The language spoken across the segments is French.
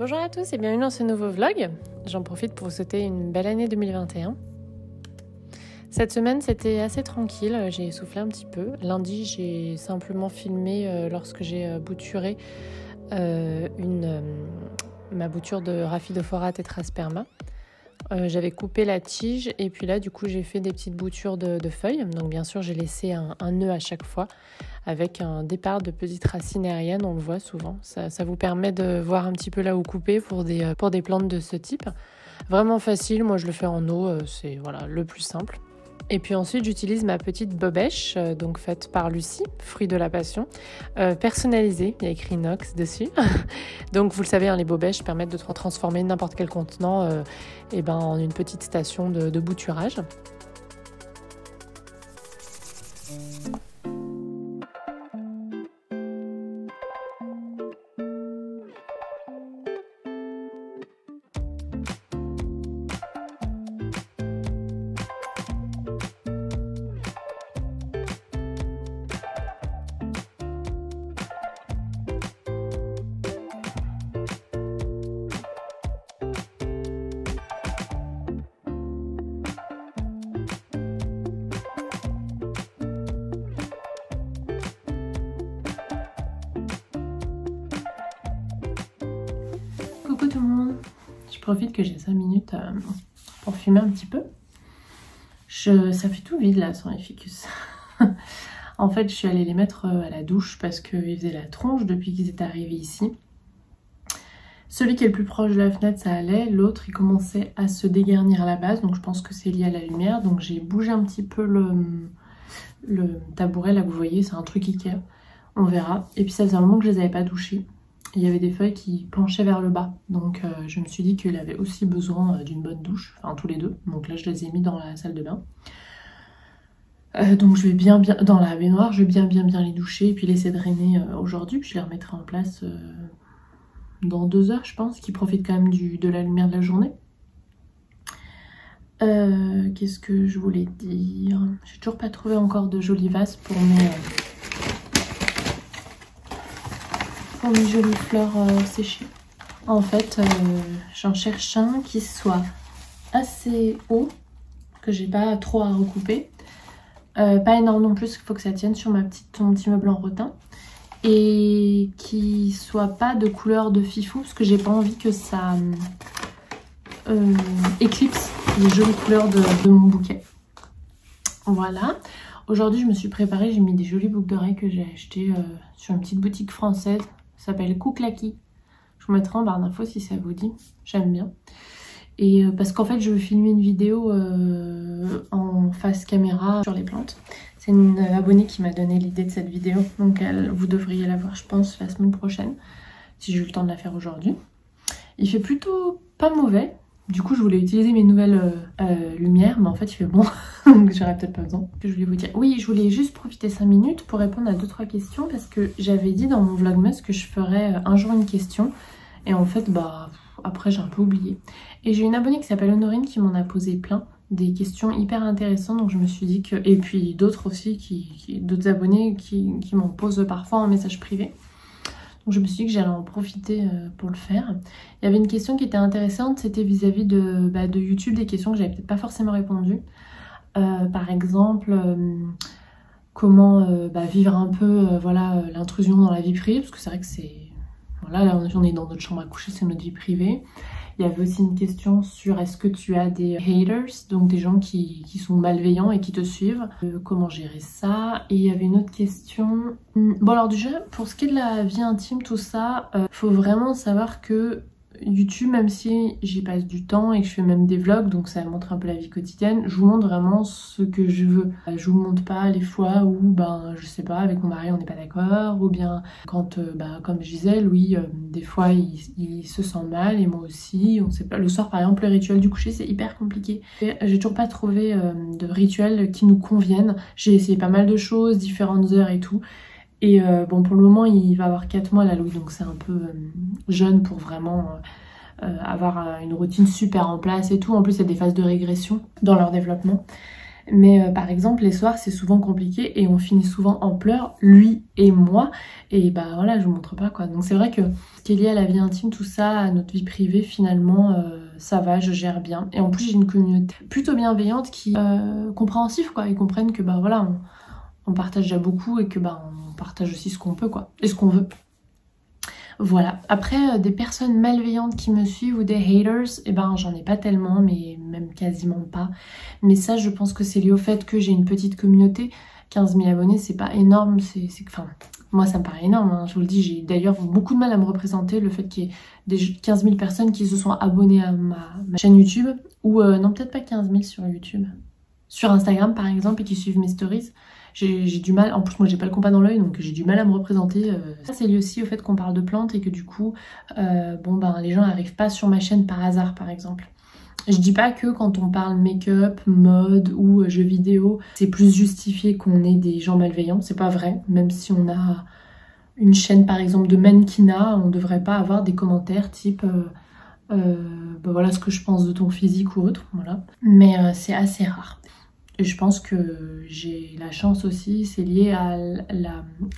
Bonjour à tous et bienvenue dans ce nouveau vlog. J'en profite pour vous souhaiter une belle année 2021. Cette semaine c'était assez tranquille, j'ai soufflé un petit peu. Lundi j'ai simplement filmé euh, lorsque j'ai euh, bouturé euh, ma bouture de Rhaphidophora tetrasperma. Euh, j'avais coupé la tige et puis là du coup j'ai fait des petites boutures de, feuilles. Donc bien sûr j'ai laissé un, un, nœud à chaque fois avec un départ de petites racines aériennes, on le voit souvent. Ça, ça, vous permet de voir un petit peu là où couper pour des, euh, pour des plantes de ce type. Vraiment facile, moi je le fais en eau, euh, c'est voilà le plus simple. Et puis ensuite, j'utilise ma petite bobèche, euh, donc faite par Lucie, fruit de la passion, euh, personnalisée. Il y a écrit inox dessus. donc vous le savez, hein, les bobèches permettent de transformer n'importe quel contenant euh, et ben, en une petite station de bouturage. Coucou tout le monde, je profite que j'ai 5 minutes euh, pour fumer un petit peu. Je, ça fait tout vide là sans les ficus. en fait, je suis allée les mettre euh, à la douche parce qu'ils faisaient la tronche depuis qu'ils étaient arrivés ici. Celui qui est le plus proche de la fenêtre, ça allait. L'autre, il commençait à se dégarnir à la base, donc je pense que c'est lié à la lumière. Donc j'ai bougé un petit peu le, le tabouret là vous voyez, c'est un truc Ikea. On verra. Et puis ça faisait un moment que je les avais pas douchés il y avait des feuilles qui penchaient vers le bas. Donc euh, je me suis dit qu'il avait aussi besoin euh, d'une bonne douche, enfin tous les deux. Donc là je les ai mis dans la salle de bain. Euh, donc je vais bien bien dans la baignoire, je vais bien bien bien les doucher et puis laisser drainer aujourd'hui. Je les remettrai en place dans deux heures je pense, qui profitent quand même du, de la lumière de la journée. Qu'est-ce que je voulais dire? J'ai toujours pas trouvé encore de jolis vases pour mes pour mes jolies fleurs euh, séchées. En fait, euh, j'en cherche un qui soit assez haut, que j'ai pas trop à recouper. Euh, pas énorme non plus, il faut que ça tienne sur ma petite, mon petit meuble en rotin. Et qui soit pas de couleur de fifou, parce que j'ai pas envie que ça éclipse les jolies couleurs de, mon bouquet. Voilà. Aujourd'hui, je me suis préparée, j'ai mis des jolies boucles d'oreilles que j'ai achetées sur une petite boutique française s'appelle Kouklaki. Je vous mettrai en barre d'infos si ça vous dit. J'aime bien. Et euh, parce qu'en fait, je veux filmer une vidéo euh, en face caméra sur les plantes. C'est une abonnée qui m'a donné l'idée de cette vidéo. Donc elle, vous devriez la voir, je pense, la semaine prochaine. Si j'ai eu le temps de la faire aujourd'hui. Il fait plutôt pas mauvais. Du coup, je voulais utiliser mes nouvelles euh, euh, lumières, mais en fait, il fait bon, donc j'aurais peut-être pas besoin. Je voulais vous dire, oui, je voulais juste profiter 5 minutes pour répondre à 2-3 questions parce que j'avais dit dans mon vlogmas que je ferais euh, un jour une question et en fait, bah, après, j'ai un peu oublié. Et j'ai une abonnée qui s'appelle Honorine qui m'en a posé plein, des questions hyper intéressantes, donc je me suis dit que. Et puis d'autres aussi, qui, d'autres abonnés qui, qui m'en posent parfois en message privé. Donc je me suis dit que j'allais en profiter euh, pour le faire. Il y avait une question qui était intéressante, c'était vis-à-vis de, bah, YouTube, des questions que j'avais peut-être pas forcément répondu. Euh, par exemple, euh, comment bah, vivre un peu voilà l'intrusion dans la vie privée, parce que c'est vrai que c'est... Voilà, là on est dans notre chambre à coucher, c'est notre vie privée. Il y avait aussi une question sur est-ce que tu as des haters, donc des gens qui, qui sont malveillants et qui te suivent. Euh, comment gérer ça? Et il y avait une autre question. Bon alors déjà, pour ce qui est de la vie intime, tout ça, euh, faut vraiment savoir que YouTube, même si j'y passe du temps et que je fais même des vlogs, donc ça montre un peu la vie quotidienne, je vous montre vraiment ce que je veux. Je vous montre pas les fois où, ben, je sais pas, avec mon mari on n'est pas d'accord, ou bien quand, euh, ben, comme je disais, Louis, euh, des fois il, se sent mal et moi aussi, on sait pas. Le soir par exemple, le rituel du coucher c'est hyper compliqué. J'ai toujours pas trouvé euh, de rituel qui nous convienne. J'ai essayé pas mal de choses, différentes heures et tout. Et euh, bon, pour le moment, il va avoir 4 mois, la Louis, donc c'est un peu euh, jeune pour vraiment euh, avoir une routine super en place et tout. En plus, il y a des phases de régression dans leur développement. Mais par exemple, les soirs, c'est souvent compliqué et on finit souvent en pleurs, lui et moi. Et bah voilà, je vous montre pas quoi. Donc c'est vrai que ce qui est lié à la vie intime, tout ça, à notre vie privée, finalement, ça va, je gère bien. Et en plus, j'ai une communauté plutôt bienveillante qui euh, compréhensif quoi. Ils comprennent que bah voilà, on, on partage déjà beaucoup et que bah on partage aussi ce qu'on peut quoi. Et ce qu'on veut. Voilà. Après, euh, des personnes malveillantes qui me suivent ou des haters, eh ben j'en ai pas tellement, mais même quasiment pas. Mais ça, je pense que c'est lié au fait que j'ai une petite communauté. 15 000 abonnés, c'est pas énorme, c'est... Enfin, moi ça me paraît énorme, hein. je vous le dis, j'ai d'ailleurs beaucoup de mal à me représenter le fait qu'il y ait des 15 000 personnes qui se sont abonnées à ma, chaîne YouTube, ou euh, non peut-être pas 15 000 sur YouTube, sur Instagram par exemple, et qui suivent mes stories j'ai du mal, en plus moi j'ai pas le compas dans l'œil donc j'ai du mal à me représenter. Euh. Ça c'est lié aussi au fait qu'on parle de plantes et que du coup, euh, bon ben les gens n'arrivent pas sur ma chaîne par hasard par exemple. Je dis pas que quand on parle make-up, mode ou euh, jeux vidéo, c'est plus justifié qu'on ait des gens malveillants, c'est pas vrai. Même si on a une chaîne par exemple de mannequinat, on devrait pas avoir des commentaires type ben voilà ce que je pense de ton physique ou autre, voilà. Mais c'est assez rare je pense que j'ai la chance aussi, c'est lié à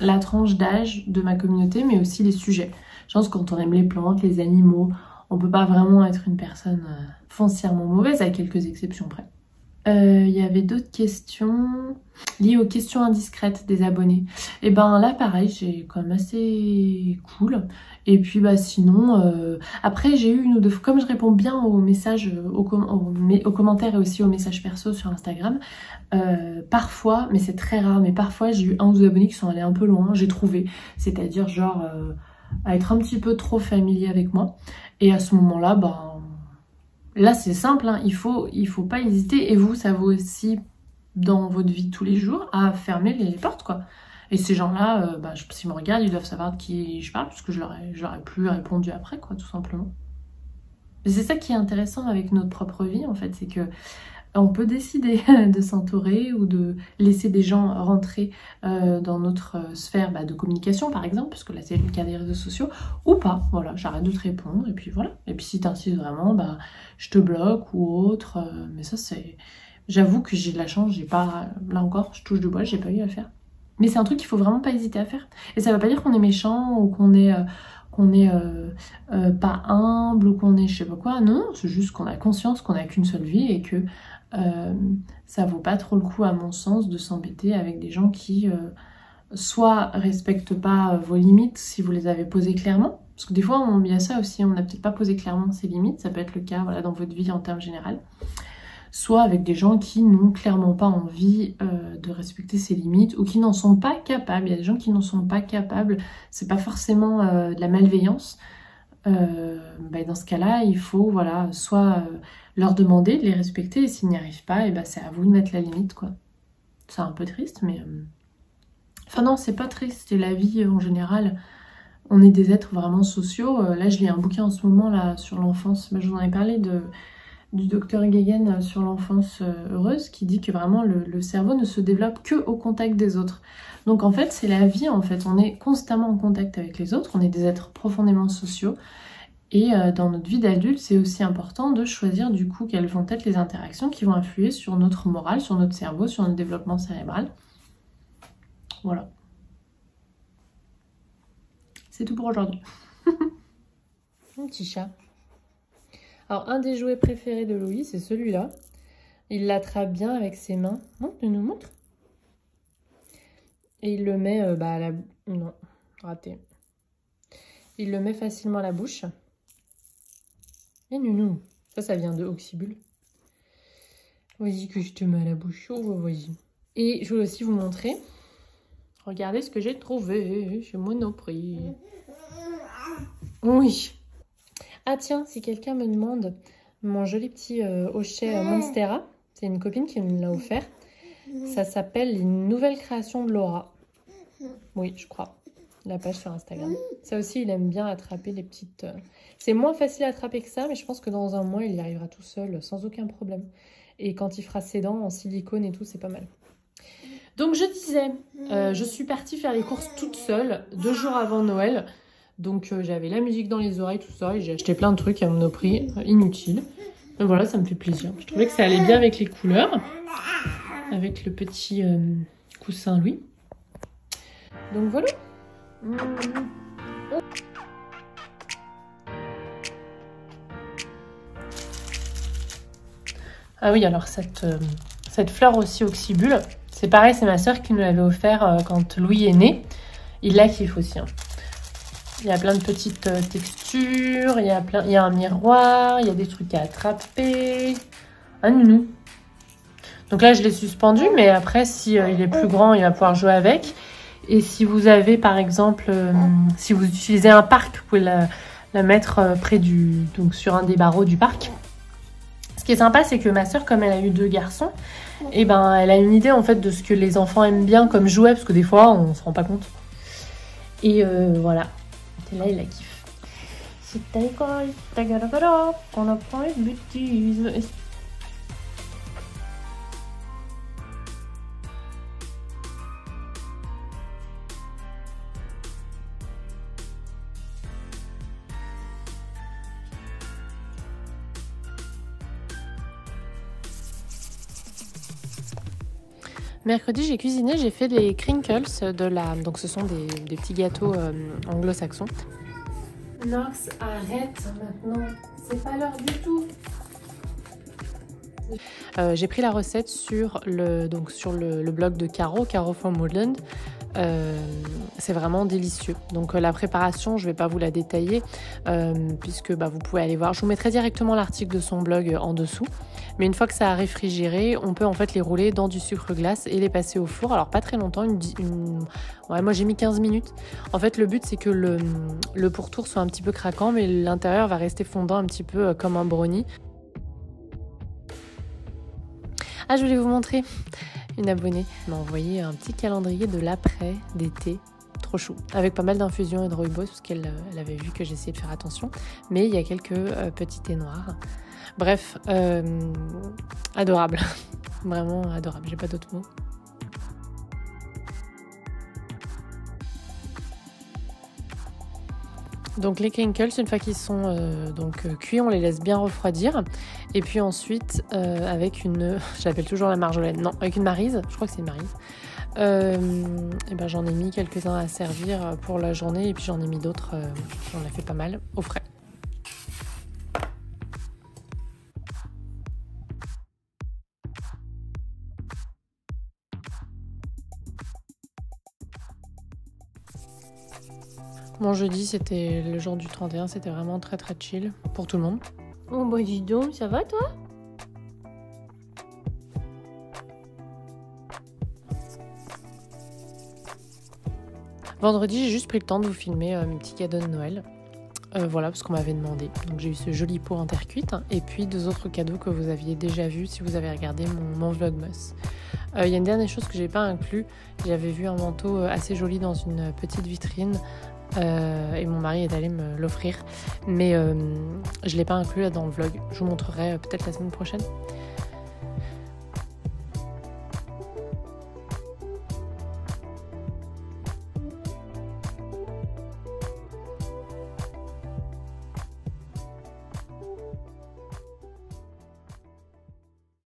la, tranche d'âge de ma communauté, mais aussi les sujets. Je pense que quand on aime les plantes, les animaux, on peut pas vraiment être une personne euh, foncièrement mauvaise, à quelques exceptions près. Euh, il y avait d'autres questions liées aux questions indiscrètes des abonnés. Et ben là pareil, j'ai quand même assez cool. Et puis bah sinon, euh, après j'ai eu une ou deux comme je réponds bien aux messages, aux, commentaires et aussi aux messages perso sur Instagram, euh, parfois, mais c'est très rare, mais parfois j'ai eu un ou deux abonnés qui sont allés un peu loin, j'ai trouvé. C'est-à-dire genre à être un petit peu trop familier avec moi. Et à ce moment-là, bah Là, c'est simple, hein. il, faut, il faut pas hésiter. Et vous, ça vaut aussi dans votre vie tous les jours à fermer les portes, quoi. Et ces gens-là, euh, bah, s'ils me regardent, ils doivent savoir de qui je parle, parce que je leur ai, plus répondu après, quoi, tout simplement. c'est ça qui est intéressant avec notre propre vie, en fait, c'est que on peut décider de s'entourer ou de laisser des gens rentrer euh, dans notre euh, sphère bah, de communication par exemple, parce que là c'est le cas des réseaux sociaux, ou pas, voilà, j'arrête de te répondre et puis voilà. Et puis si t'insistes vraiment, bah je te bloque ou autre, euh, mais ça c'est... J'avoue que j'ai de la chance, j'ai pas... Là encore, je touche du bois, j'ai pas eu à faire. Mais c'est un truc qu'il faut vraiment pas hésiter à faire. Et ça veut pas dire qu'on est méchant ou qu'on est... qu'on est pas humble ou qu'on est je sais pas quoi, non, c'est juste qu'on a conscience qu'on a qu'une seule vie et que euh, ça vaut pas trop le coup à mon sens de s'embêter avec des gens qui euh, soit respectent pas vos limites si vous les avez posées clairement, parce que des fois on y a ça aussi, on n'a peut-être pas posé clairement ses limites, ça peut être le cas dans votre vie en termes général, soit avec des gens qui n'ont clairement pas envie euh, de respecter ses limites ou qui n'en sont pas capables. Il y a des gens qui n'en sont pas capables, c'est pas forcément de la malveillance, euh, ben dans ce cas-là, il faut voilà, soit euh, leur demander de les respecter et s'ils n'y arrivent pas, et ben c'est à vous de mettre la limite. quoi. C'est un peu triste, mais... Euh, enfin non, c'est pas triste, c'est la vie en général. On est des êtres vraiment sociaux. Là, je lis un bouquin en ce moment là sur l'enfance. Je vous en ai parlé de, du docteur Gagan sur l'enfance heureuse qui dit que vraiment le, le, cerveau ne se développe que au contact des autres. Donc en fait, c'est la vie en fait. On est constamment en contact avec les autres, on est des êtres profondément sociaux. Et euh, dans notre vie d'adulte, c'est aussi important de choisir du coup quelles vont être les interactions qui vont influer sur notre morale, sur notre cerveau, sur notre développement cérébral. Voilà. C'est tout pour aujourd'hui. Mon petit chat. Alors, un des jouets préférés de Louis, c'est celui-là. Il l'attrape bien avec ses mains. Montre, nous montres et il le met euh, bah, à la... Non, raté. Il le met facilement à la bouche. Et nounou. Ça, ça vient de Oxybul. Vas-y que je te mets à la bouche. Oh, vas-y. Et je voulais aussi vous montrer. Regardez ce que j'ai trouvé chez Monoprix. Oui. Ah tiens, si quelqu'un me demande mon joli petit euh, hochet euh, Monstera, c'est une copine qui me l'a offert. Ça s'appelle les nouvelles créations de Laura. Oui, je crois. La page sur Instagram. Ça aussi, il aime bien attraper les petites... Euh, c'est moins facile à attraper que ça, mais je pense que dans un mois, il y arrivera tout seul, sans aucun problème. Et quand il fera ses dents en silicone et tout, c'est pas mal. Donc je disais, euh, je suis partie faire les courses toute seule, deux jours avant Noël. Donc euh, j'avais la musique dans les oreilles, tout ça, et j'ai acheté plein de trucs à Monoprix, inutiles. Mais voilà, ça me fait plaisir. Je trouvais que ça allait bien avec les couleurs. avec le petit euh, coussin Louis. Donc voilà. Ah oui, alors cette, euh, fleur aussi oxybule, c'est pareil, c'est ma soeur qui nous l'avait offert euh, quand Louis est né. Il la kiffe aussi. hein. Il y a plein de petites euh, textures, il y, a plein, il y a un miroir, il y a des trucs à attraper. Un nounou. Donc là, je l'ai suspendu, mais après, si euh, il est plus grand, il va pouvoir jouer avec. Et si vous avez, par exemple, euh, si vous utilisez un parc, vous pouvez la, mettre près du, donc sur un des barreaux du parc. Ce qui est sympa, c'est que ma soeur, comme elle a eu deux garçons, et ben, elle a une idée en fait de ce que les enfants aiment bien comme jouet, parce que des fois, on se rend pas compte. Et voilà. Et là, il la kiffe. C'est à l'école, ta gueule, on apprend les bêtises. Mercredi, j'ai cuisiné, j'ai fait des crinkles de la. Donc, ce sont des, des petits gâteaux euh, anglo-saxons. Nox, arrête maintenant, c'est pas l'heure du tout. Euh, j'ai pris la recette sur le, donc sur le, le blog de Caro, Caro from Woodland. Euh, c'est vraiment délicieux. Donc euh, la préparation, je vais pas vous la détailler euh, puisque bah, vous pouvez aller voir. Je vous mettrai directement l'article de son blog en dessous. Mais une fois que ça a réfrigéré, on peut en fait les rouler dans du sucre glace et les passer au four. Alors pas très longtemps, moi j'ai mis 15 minutes. En fait le but c'est que le, le pourtour soit un petit peu craquant mais l'intérieur va rester fondant un petit peu comme un brownie. Ah je voulais vous montrer. Une abonnée m'a envoyé un petit calendrier de l'après d'été. Trop chou. Avec pas mal d'infusions et de rooibos parce qu'elle euh, avait vu que j'essayais de faire attention. Mais il y a quelques euh, petits thés noirs. Bref, euh, adorable. Vraiment adorable. J'ai pas d'autres mots. Donc les crinkles, une fois qu'ils sont euh, donc euh, cuits, on les laisse bien refroidir. Et puis ensuite, euh, avec une, je l'appelle toujours la marjolaine, non, avec une marise, je crois que c'est une marise. Ben j'en ai mis quelques-uns à servir pour la journée et puis j'en ai mis d'autres, j'en ai fait pas mal au frais. Mon jeudi, c'était le jour du 31, c'était vraiment très très chill pour tout le monde. Oh bah dis donc, ça va toi? Vendredi, j'ai juste pris le temps de vous filmer euh, mes petits cadeaux de Noël. Euh, voilà, parce qu'on m'avait demandé. Donc j'ai eu ce joli pot en terre cuite et puis deux autres cadeaux que vous aviez déjà vus si vous avez regardé mon, mon vlogmas. Euh, Il y a une dernière chose que j'ai pas inclus. J'avais vu un manteau euh, assez joli dans une petite vitrine euh, et mon mari est allé me l'offrir. Mais euh, je l'ai pas inclus dans le vlog. Je vous montrerai euh, peut-être la semaine prochaine.